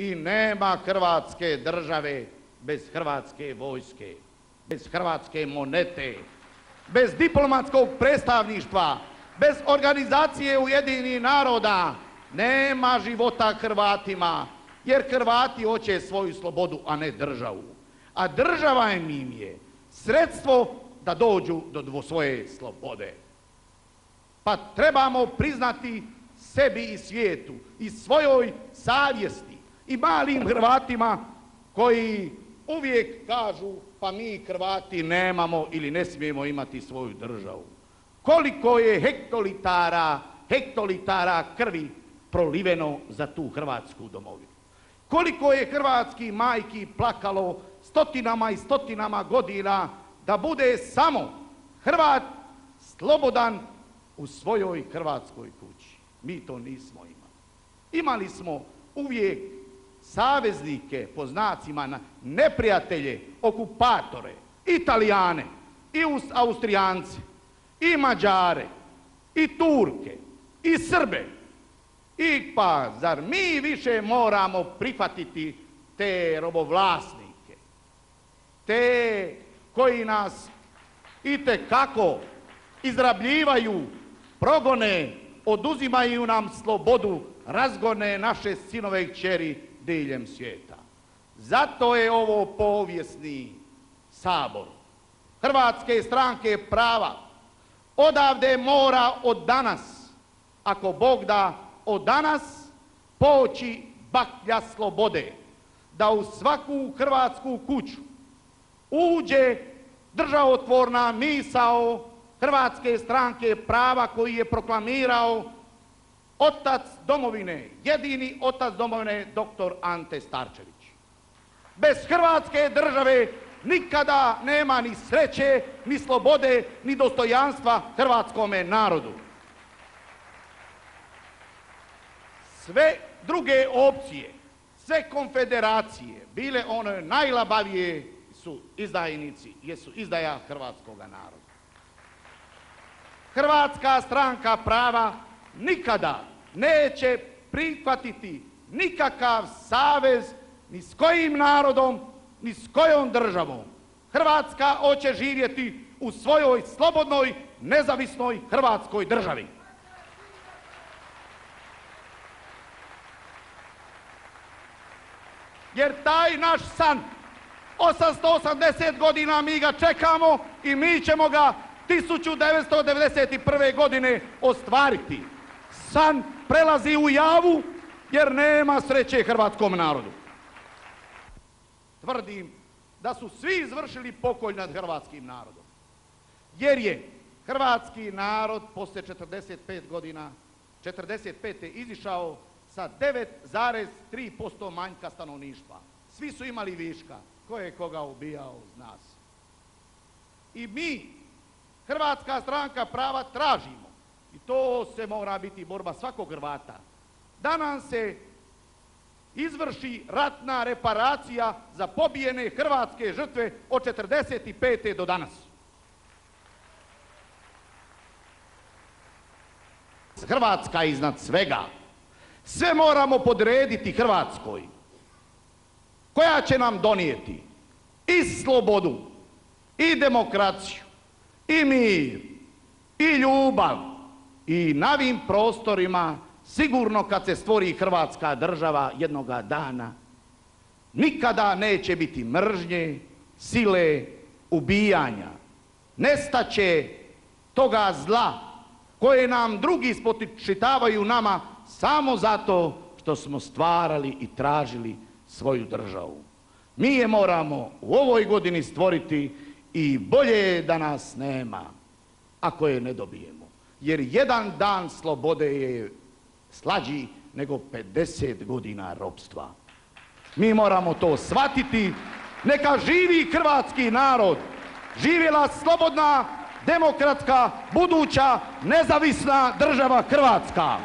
i nema Hrvatske države bez Hrvatske vojske, bez Hrvatske monete, bez diplomatskog predstavništva, bez organizacije Ujedinjenih naroda, nema života Hrvatima, jer Hrvati hoće svoju slobodu, a ne državu. A država im je sredstvo da dođu do svoje slobode. Pa trebamo priznati sebi i svijetu i svojoj savjesti i malim Hrvatima koji uvijek kažu pa mi Hrvati nemamo ili ne smijemo imati svoju državu. Koliko je hektolitara, hektolitara krvi proliveno za tu Hrvatsku domovinu. Koliko je hrvatskih majki plakalo stotinama i stotinama godina da bude samo Hrvat slobodan u svojoj Hrvatskoj kući. Mi to nismo imali. Imali smo uvijek saveznike, po znacima, na neprijatelje, okupatore, Italijane, i Austrijance, i Mađare, i Turke, i Srbe. I pa, zar mi više moramo prihvatiti te robovlasnike, te koji nas i kako izrabljivaju, progone, oduzimaju nam slobodu, razgone naše sinove i kćeri diljem svijeta. Zato je ovo povijesni sabor. Hrvatske stranke prava. Odavde mora od danas, ako Bog da, od danas poći baklja slobode. Da u svaku hrvatsku kuću uđe državotvorna misao Hrvatske stranke prava koji je proklamirao otac domovine, jedini otac domovine, doktor Ante Starčević. Bez Hrvatske države nikada nema ni sreće, ni slobode, ni dostojanstva hrvatskome narodu. Sve druge opcije, sve konfederacije, bile one najlabavije, su izdajnici, jesu izdaja hrvatskog naroda. Hrvatska stranka prava nikada neće prihvatiti nikakav savez ni s kojim narodom, ni s kojom državom. Hrvatska hoće živjeti u svojoj slobodnoj, nezavisnoj Hrvatskoj državi. Jer taj naš san, 880 godina mi ga čekamo i mi ćemo ga 1991. godine ostvariti. San prelazi u javu jer nema sreće hrvatskom narodu. Tvrdim da su svi izvršili pokolj nad hrvatskim narodom. Jer je hrvatski narod poslije 45 godina, 45. izišao sa 9,3% manjka stanovništva. Svi su imali viška. Ko je koga ubijao, zna se. I mi Hrvatska stranka prava tražimo i to se mora biti borba svakog Hrvata da nam se izvrši ratna reparacija za pobijene hrvatske žrtve od 45. do danas. Hrvatska iznad svega. Sve moramo podrediti Hrvatskoj koja će nam donijeti i slobodu i demokraciju i mir, i ljubav, i na ovim prostorima, sigurno kad se stvori Hrvatska država jednoga dana, nikada neće biti mržnje, sile, ubijanja. Nestaće toga zla koje nam drugi spočitavaju nama samo zato što smo stvarali i tražili svoju državu. Mi je moramo u ovoj godini stvoriti i bolje je da nas nema ako je ne dobijemo. Jer jedan dan slobode je slađi nego 50 godina robstva. Mi moramo to shvatiti. Neka živi hrvatski narod. Živjela slobodna, demokratska, buduća, nezavisna država Hrvatska.